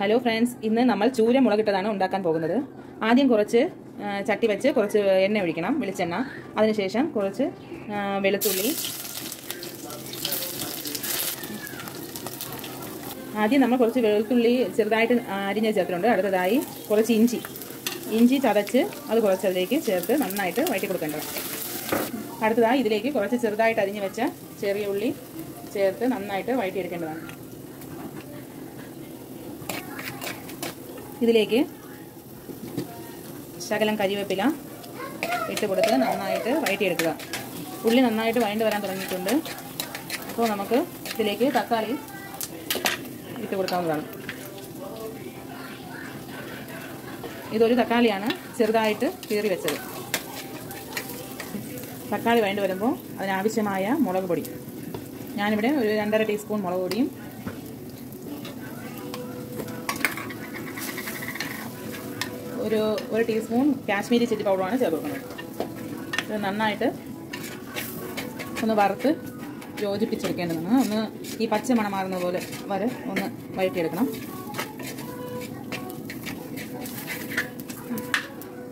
Hello friends ഇന്ന് നമ്മൾ ചൂര മുളകിട്ടതാണ് ഉണ്ടാക്കാൻ പോകുന്നത്. ആദ്യം കുറച്ച് ചട്ടി വെച്ച് കുറച്ച് എണ്ണ ഒഴിക്കണം വെളിച്ചെണ്ണ. അതിനുശേഷം കുറച്ച് വെളുത്തുള്ളി. ആദ്യം നമ്മൾ കുറച്ച് വെളുത്തുള്ളി ചെറുതായിട്ട് അരിഞ്ഞ് ചേർത്തിട്ടുണ്ട്. അടുത്തതായി കുറച്ച് ഇഞ്ചി. ഇഞ്ചി ചതച്ച് അത് കുറച്ച് അതിലേക്ക് ചേർത്ത് നന്നായിട്ട് വഴറ്റി കൊടുക്കേണ്ടത് അടുത്തതായി ഇതിലേക്ക് കുറച്ച് ചെറുതായിട്ട് അരിഞ്ഞ് വെച്ച ചെറിയ ഉള്ളി ചേർത്ത് നന്നായിട്ട് വഴറ്റിയെടുക്കേണ്ടതാണ്. ഇതിലേക്ക് ശകലം കരിവേപ്പില ഇട്ട് കൊടുത്ത് നന്നായിട്ട് വഴറ്റിയെടുക്കുക. ഉള്ളി നന്നായിട്ട് വഴണ്ട് വരാൻ തുടങ്ങിയിട്ടുണ്ട്. അപ്പോൾ നമുക്ക് ഇതിലേക്ക് തക്കാളി ഇട്ട് കൊടുക്കാവുന്നതാണ്. ഇതൊരു തക്കാളിയാണ് ചെറുതായിട്ട് കീറി വെച്ചത്. തക്കാളി വഴണ്ട് വരുമ്പോൾ അതിനാവശ്യമായ മുളക് പൊടി. ഞാനിവിടെ ഒരു രണ്ടര ടീസ്പൂൺ മുളക് പൊടിയും ഒരു ഒരു ടീസ്പൂൺ കാശ്മീരി ചില്ലി പൗഡറാണ് ചേർത്ത് കൊടുക്കുന്നത് ഇത് നന്നായിട്ട് ഒന്ന് വറുത്ത് യോജിപ്പിച്ചെടുക്കേണ്ടതാണ്. ഒന്ന് ഈ പച്ച മണം മാറുന്ന പോലെ വരെ ഒന്ന് വഴറ്റിയെടുക്കണം.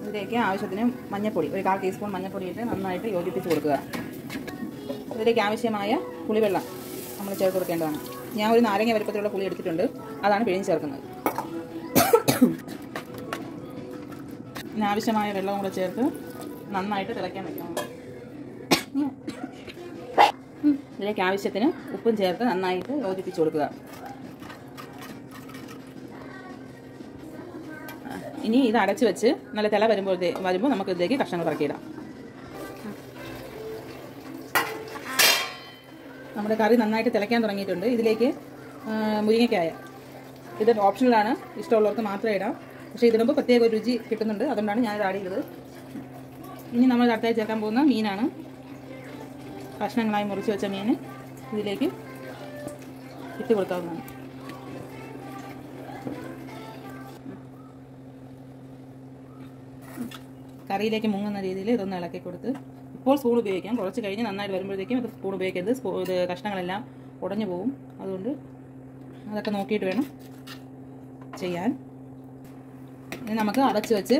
ഇതിലേക്ക് ആവശ്യത്തിന് മഞ്ഞൾപ്പൊടി ഒരു കാൽ ടീസ്പൂൺ മഞ്ഞൾപ്പൊടി ഇട്ട് നന്നായിട്ട് യോജിപ്പിച്ച് കൊടുക്കുക. ഇതിലേക്ക് ആവശ്യമായ പുളിവെള്ളം നമ്മൾ ചേർത്ത് കൊടുക്കേണ്ടതാണ്. ഞാൻ ഒരു നാരങ്ങ വലുപ്പത്തിലുള്ള പുളി എടുത്തിട്ടുണ്ട്. അതാണ് പിഴിഞ്ഞ് ചേർക്കുന്നത്. ആവശ്യമായ വെള്ളം കൂടെ ചേർത്ത് നന്നായിട്ട് തിളയ്ക്കാൻ വെക്കണം. ഇതിലേക്ക് ആവശ്യത്തിന് ഉപ്പും ചേർത്ത് നന്നായിട്ട് യോജിപ്പിച്ച് കൊടുക്കുക. ഇനി ഇത് അടച്ചു വെച്ച് നല്ല തിള വരുമ്പോഴത്തേ വരുമ്പോൾ നമുക്ക് ഇതിലേക്ക് കഷ്ണങ്ങൾ പറക്കിയിടാം. നമ്മുടെ കറി നന്നായിട്ട് തിളയ്ക്കാൻ തുടങ്ങിയിട്ടുണ്ട്. ഇതിലേക്ക് മുരിങ്ങയ്ക്കായ. ഇത് ഓപ്ഷണലാണ് ഇഷ്ടമുള്ളവർക്ക് മാത്രമേ ഇടാം. പക്ഷേ ഇതിടുമ്പോൾ പ്രത്യേക രുചി കിട്ടുന്നുണ്ട്. അതുകൊണ്ടാണ് ഞാൻ ആഡ് ചെയ്തത്. ഇനി നമ്മൾ അടുത്തായി ചേർക്കാൻ പോകുന്ന മീനാണ്. കഷ്ണങ്ങളായി മുറിച്ച് വെച്ച മീൻ ഇതിലേക്ക് ഇട്ട് കൊടുക്കാവുന്നതാണ്. കറിയിലേക്ക് മുങ്ങുന്ന രീതിയിൽ ഇതൊന്ന് ഇളക്കി കൊടുത്ത് ഇപ്പോൾ സ്പൂൺ ഉപയോഗിക്കാം. കുറച്ച് കഴിഞ്ഞ് നന്നായിട്ട് വരുമ്പോഴത്തേക്കും സ്പൂൺ ഉപയോഗിക്കരുത്. സ്പൂ ഇത് കഷ്ണങ്ങളെല്ലാം ഉടഞ്ഞു പോകും അതുകൊണ്ട് അതൊക്കെ നോക്കിയിട്ട് വേണം ചെയ്യാൻ. നമുക്ക് അടച്ച് വെച്ച്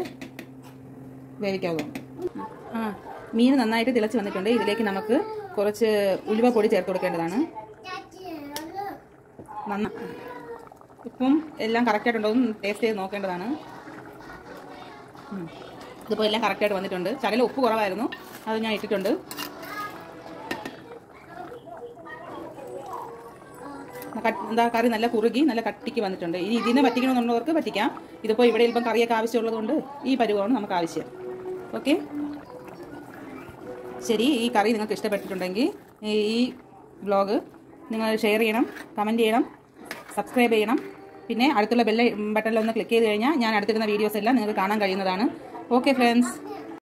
വേവിക്കാവൂ. ആ മീൻ നന്നായിട്ട് തിളച്ച് വന്നിട്ടുണ്ട്. ഇതിലേക്ക് നമുക്ക് കുറച്ച് ഉലുവ പൊടി ചേർത്ത് കൊടുക്കേണ്ടതാണ്. നന്ന ഉപ്പും എല്ലാം കറക്റ്റായിട്ടുണ്ടോ എന്ന് ടേസ്റ്റ് ചെയ്ത് നോക്കേണ്ടതാണ്. ഇതിപ്പോൾ എല്ലാം കറക്റ്റായിട്ട് വന്നിട്ടുണ്ട്. ശകലം ഉപ്പ് കുറവായിരുന്നു. അത് ഞാൻ ഇട്ടിട്ടുണ്ട്. എന്താ കറി നല്ല കുറുകി നല്ല കട്ടിക്ക് വന്നിട്ടുണ്ട്. ഇനി ഇതിനെ പറ്റിക്കണമെന്നുള്ളവർക്ക് പറ്റിക്കാം. ഇതിപ്പോൾ ഇവിടെ ഇപ്പം കറിയൊക്കെ ആവശ്യമുള്ളതുകൊണ്ട് ഈ പരുവമാണ് നമുക്ക് ആവശ്യം. ഓക്കെ? ശരി ഈ കറി നിങ്ങൾക്ക് ഇഷ്ടപ്പെട്ടിട്ടുണ്ടെങ്കിൽ ഈ- ബ്ലോഗ് നിങ്ങൾ ഷെയർ ചെയ്യണം കമന്റ് ചെയ്യണം സബ്സ്ക്രൈബ് ചെയ്യണം. പിന്നെ അടുത്തുള്ള ബെല്ല ബട്ടണിലൊന്ന് ക്ലിക്ക് ചെയ്ത് കഴിഞ്ഞാൽ ഞാൻ അടുത്തിരുന്ന വീഡിയോസ് എല്ലാം നിങ്ങൾക്ക് കാണാൻ കഴിയുന്നതാണ്. Okay friends.